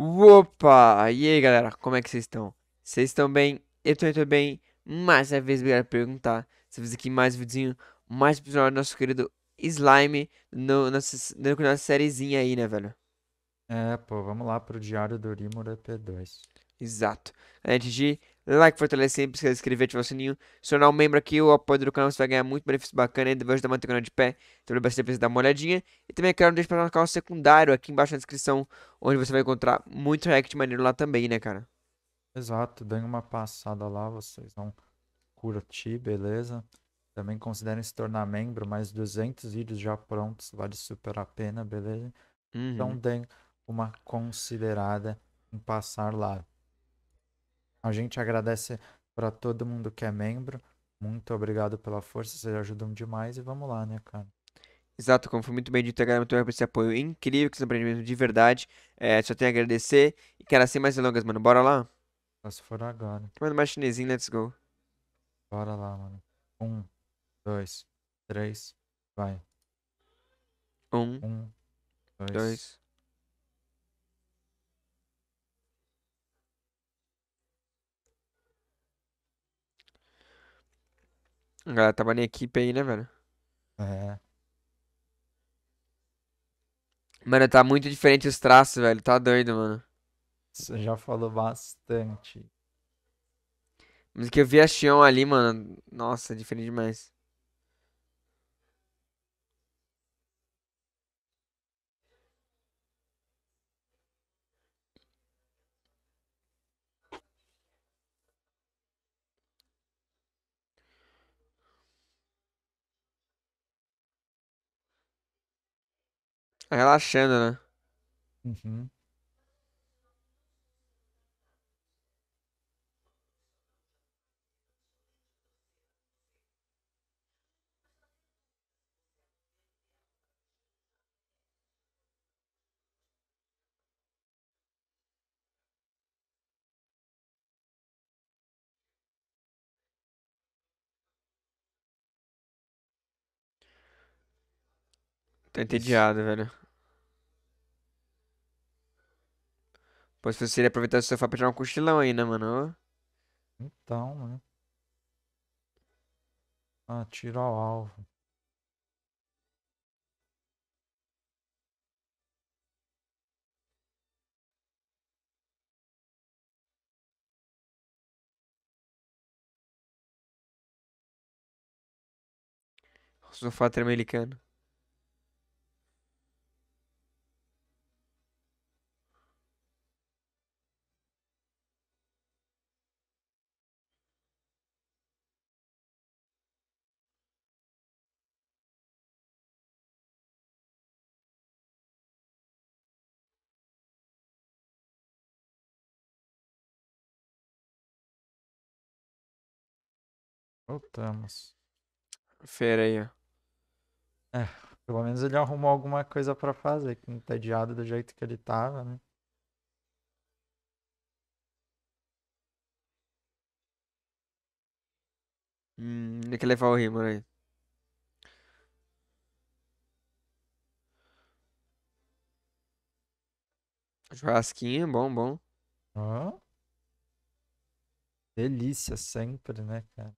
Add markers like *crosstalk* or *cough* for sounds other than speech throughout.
Opa! E aí, galera, como é que vocês estão? Vocês estão bem? Eu tô muito bem. Mais uma vez, obrigado por perguntar. Estamos aqui mais um videozinho, mais um episódio do nosso querido Slime, no, nossa, no, nossa sériezinha aí, né, velho? É, pô, vamos lá pro Diário do Rimuro EP2. Exato. Antes de like, fortalecer se inscrever, ativar o sininho, se tornar um membro aqui, o apoio do canal, você vai ganhar muito benefício bacana, e depois da manter o canal de pé, então você precisa dar uma olhadinha. E também, não deixe para o canal secundário aqui embaixo na descrição, onde você vai encontrar muito react maneiro lá também, né, cara? Exato, deem uma passada lá, vocês vão curtir, beleza? Também considerem se tornar membro, mais 200 vídeos já prontos, vale super a pena, beleza? Então Uhum. deem uma considerada em passar lá. A gente agradece para todo mundo que é membro. Muito obrigado pela força, vocês ajudam demais e vamos lá, né, cara? Exato, como foi muito bem dito, galera, muito por esse apoio incrível, que esse aprendimento de verdade. É, só tenho a agradecer. E, cara, sem mais delongas, mano, bora lá? Só se for agora. Manda mais chinesinho, let's go. Bora lá, mano. Um, dois, três, vai. Um, Um, dois. dois. A galera tava na equipe aí, né, velho? É. Mano, tá muito diferente os traços, velho. Tá doido, mano. Você já falou bastante. Mas que eu vi a Xion ali, mano. Nossa, diferente demais. Tá relaxando, né? Uhum. Tô entediado, velho. Se você aproveitar o sofá pra tirar um cochilão aí, né, mano? Então, né? Ah, tiro ao alvo. O sofá tremelicano. Voltamos. Feira aí, ó. É, pelo menos ele arrumou alguma coisa pra fazer, que entediado do jeito que ele tava, né? Hum, tem que levar o rimo aí. Churrasquinho, bom, bom. Ó, delícia sempre, né, cara?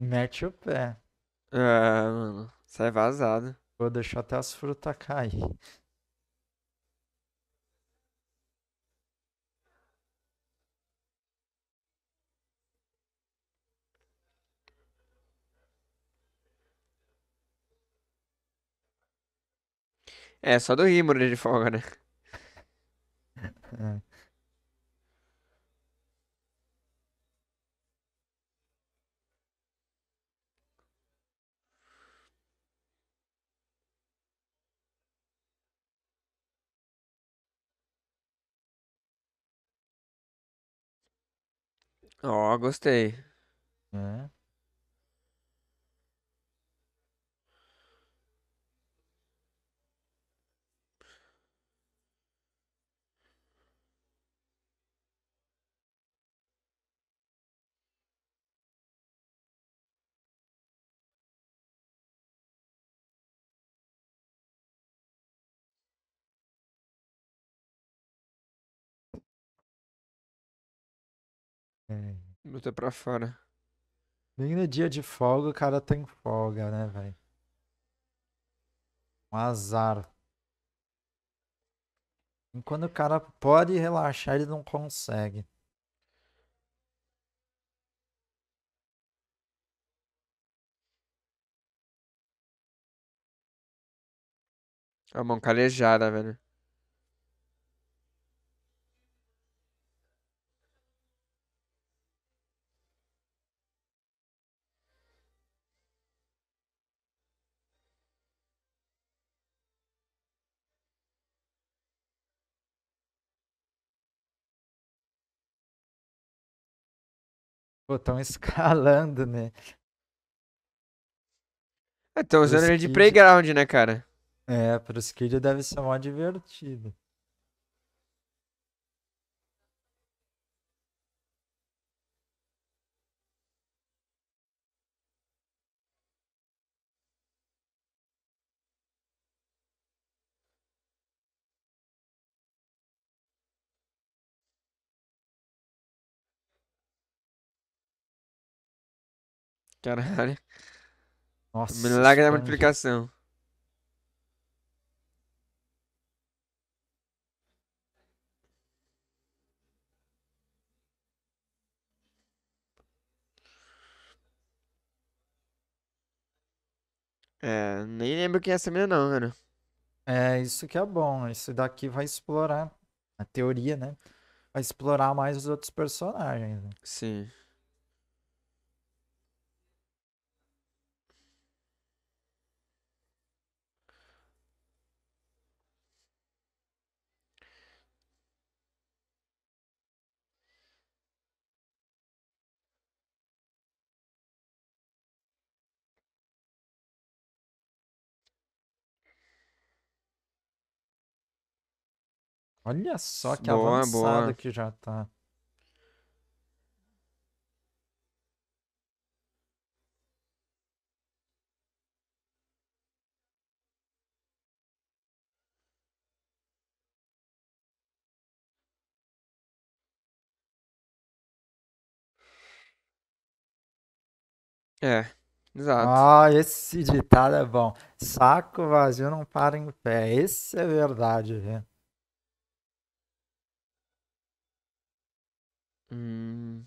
Mete o pé. Ah, mano. Sai vazado. Vou deixar até as frutas cair. É, só do rimo de folga, né? É. Ó, gostei. né? É. Botou pra fora. Nem no dia de folga o cara tem folga, né, velho? Um azar. E quando o cara pode relaxar, ele não consegue. A mão calejada, velho. Pô, tão escalando, né? É, tô usando ele de playground, né, cara? É, pro Skid deve ser mó divertido. Caralho. Nossa, Milagre da multiplicação. É, nem lembro quem é essa mina não, velho. É, isso que é bom. Esse daqui vai explorar, a teoria, né? Vai explorar mais os outros personagens. né? Sim. Olha só que Boa, avançado boa. que já tá. É, exato. Ah, esse ditado é bom. Saco vazio não para em pé. Esse é verdade, viu? Hum,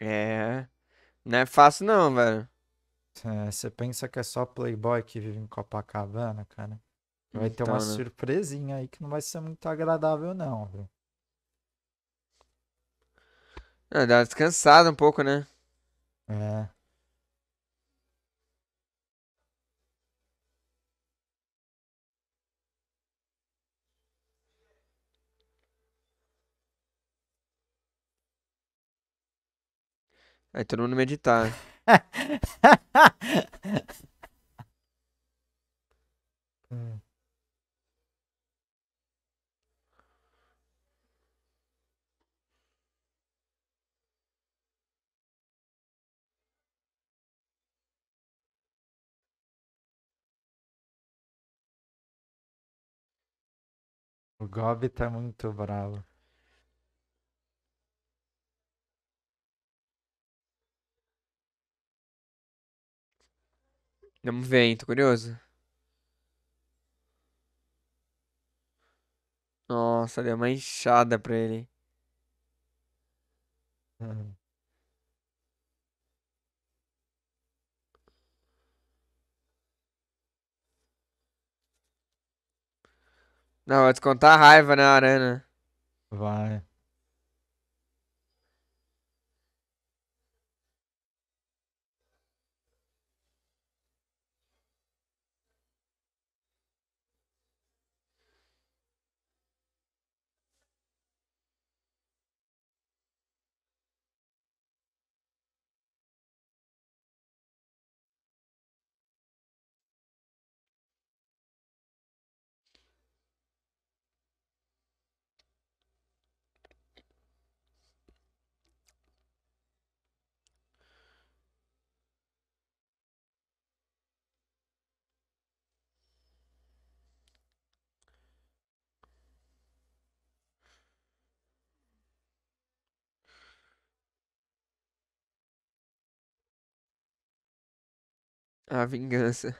é. Não é fácil não, velho. É, Você pensa que é só playboy que vive em Copacabana, cara? Vai ter uma Então, né? surpresinha aí que não vai ser muito agradável, não, viu? Ah, dá uma descansada um pouco, né? É. Aí todo mundo meditar. *laughs* Hum. O Gob tá muito bravo. Vamos ver, hein? Tô curioso. Nossa, deu uma inchada pra ele. Hum. Não, vou descontar a raiva na arena. Vai. A vingança.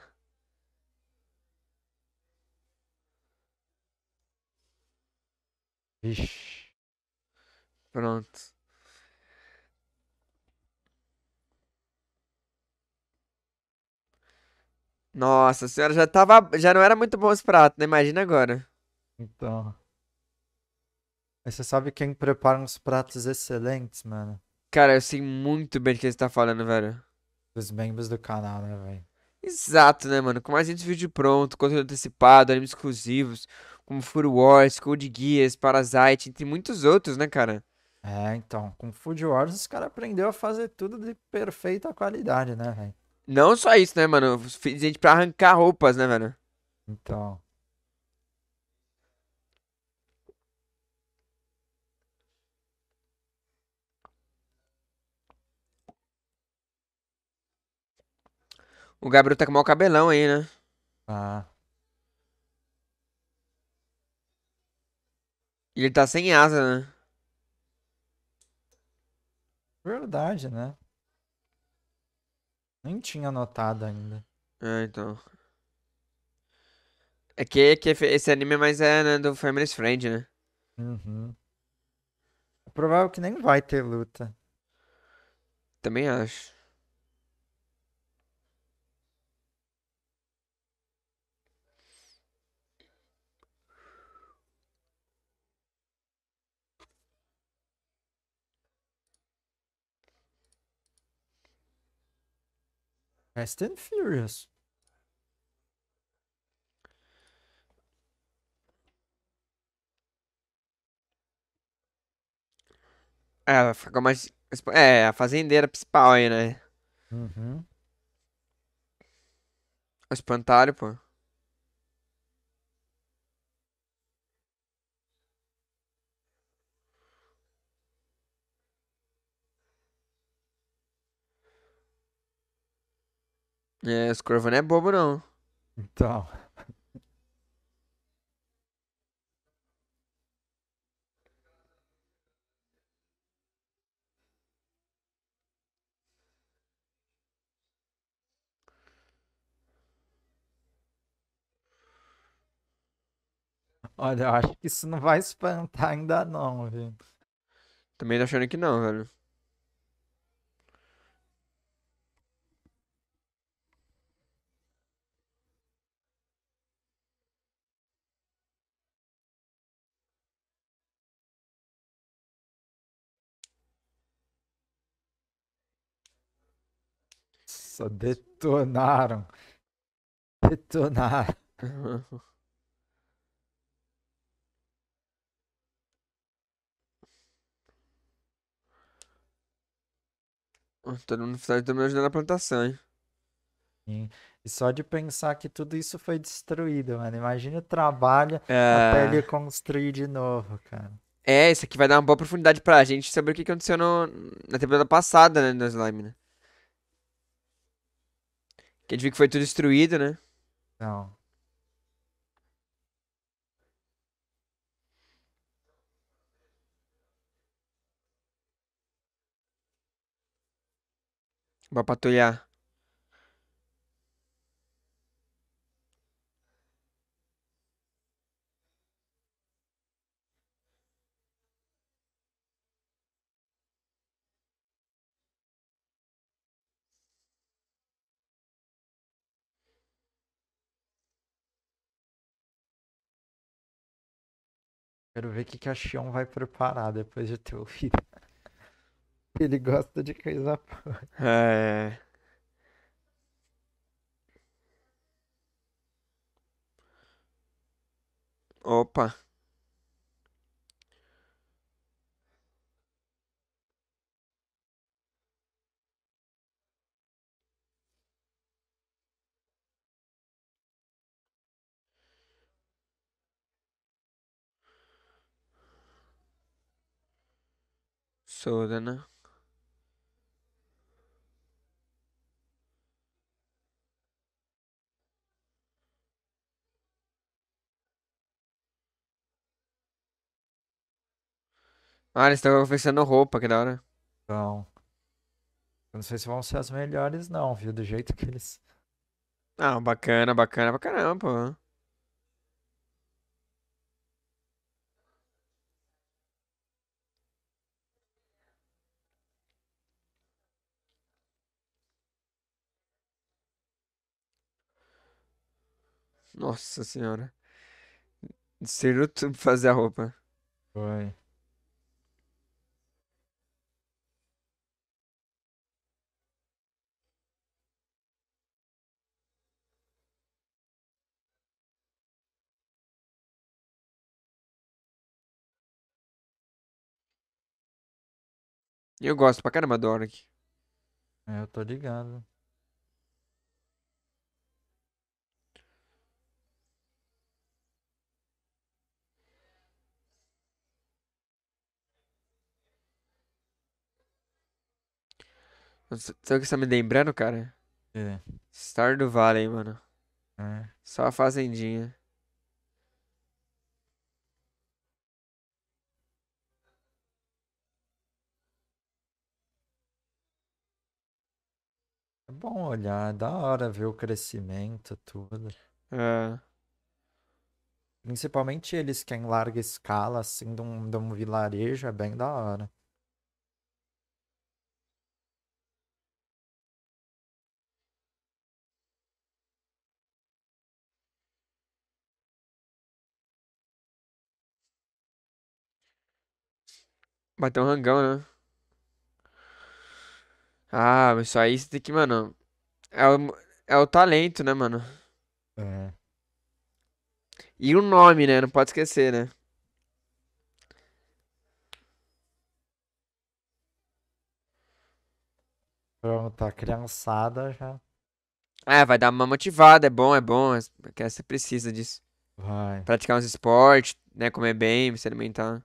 Vixe. Pronto. Nossa senhora, já tava, já não era muito bom esse prato, né? Imagina agora. Então. Mas você sabe quem prepara uns pratos excelentes, mano? Cara, eu sei muito bem do que você tá falando, velho. Os membros do canal, né, velho? Exato, né, mano? Com mais gente vídeo pronto, conteúdo antecipado, animes exclusivos, como Furo Wars, Code Geass, Parasite, entre muitos outros, né, cara? É, então, com Food Wars os caras aprenderam a fazer tudo de perfeita qualidade, né, velho? Não só isso, né, mano? Fiz gente pra arrancar roupas, né, velho? Então. O Gabriel tá com o maior cabelão aí, né? Ah, E ele tá sem asa, né? verdade, né? Nem tinha notado ainda. É, então. É que, que esse anime é mais é, né, do Family's Friend, né? Uhum. É provável que nem vai ter luta. Também acho. Fast and Furious. É, ficou mais. É, a fazendeira principal aí, né? Uhum. O espantalho, pô. É, os Corvo não é bobo, não. Então. Olha, eu acho que isso não vai espantar ainda não, viu? Também tô achando que não, velho. Só detonaram. Detonaram. Todo mundo todo mundo ajudando na plantação, hein? Sim. E só de pensar que tudo isso foi destruído, mano. Imagina o trabalho até É, ele construir de novo, cara. é, isso aqui vai dar uma boa profundidade pra gente saber o que aconteceu no- na temporada passada, né, do Slime, né? Que a gente viu que foi tudo destruído, né? Então, Pra patrulhar. Quero ver o que, que a Xion vai preparar depois de ter ouvido. *laughs* Ele gosta de coisa. É. Opa. Soda, né? Ah, eles estão confeccionando roupa, que da hora. Então. Eu não sei se vão ser as melhores, não, viu? Do jeito que eles. Ah, bacana, bacana pra caramba, pô. Nossa senhora. Destruíram tudo pra fazer a roupa. Foi. Eu gosto pra caramba do Oric. É, eu tô ligado. Sabe o que você tá me lembrando, cara? É. Star do Valley, mano. É. Só a fazendinha. É bom olhar, é da hora ver o crescimento, tudo. É. Principalmente eles que é em larga escala, assim, de um, de um vilarejo, é bem da hora. Bateu um rangão, né? Ah, mas isso aí você tem que, mano. É o, é o talento, né, mano? É. E o nome, né? Não pode esquecer, né? Pronto, a criançada já É, vai dar uma motivada, é bom, é bom. é- Que você precisa disso. vai. Praticar uns esportes, né? Comer bem, se alimentar.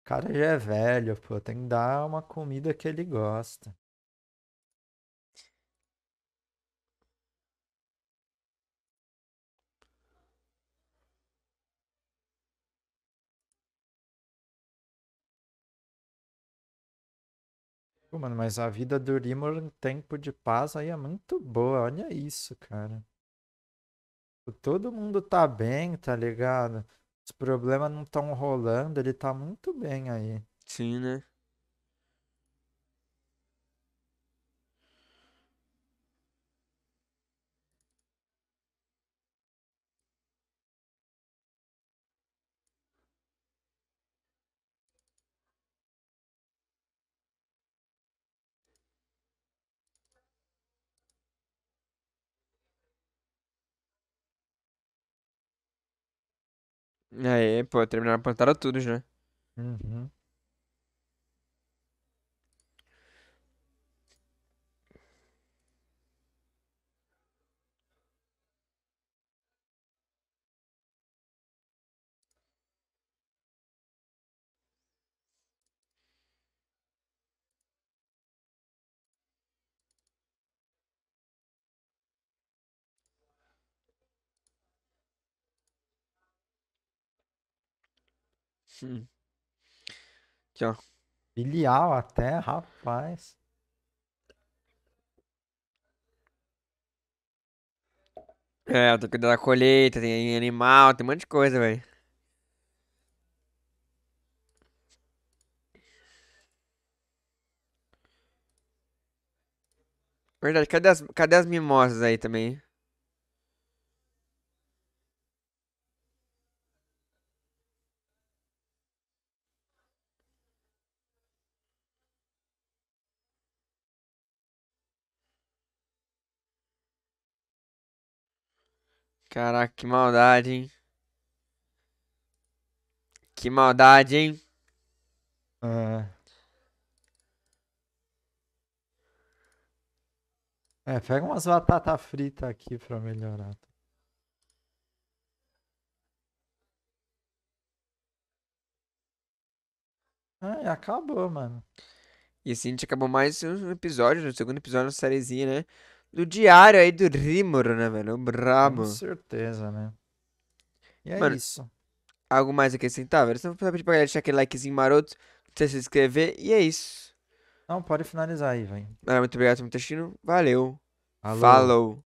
O cara já é velho, pô, tem que dar uma comida que ele gosta. Pô, mano, mas a vida do Rimor em tempo de paz aí é muito boa, olha isso, cara. Todo mundo tá bem, tá ligado? Problemas não estão rolando, ele tá muito bem aí. Sim, né? Aí, pô, terminaram plantaram tudo já. Uhum. Aqui, ó. Filial até, rapaz. É, eu tô cuidando da colheita, tem animal, tem um monte de coisa, velho. Verdade, cadê as, cadê as mimosas aí também? Caraca, que maldade, hein? Que maldade, hein? É. É, pega umas batata frita aqui pra melhorar. Ah, acabou, mano. E assim a gente acabou mais um episódio, no segundo episódio da sériezinha, né? Do diário aí do Rimuro, né, velho? O Com brabo. certeza, né? E é Mano, isso. algo mais a acrescentar, velho? Só vou pedir pra galera deixar aquele likezinho maroto, você se inscrever, e é isso. Não, pode finalizar aí, velho. Ah, Muito obrigado por me assistindo. Valeu. Alô. Falou.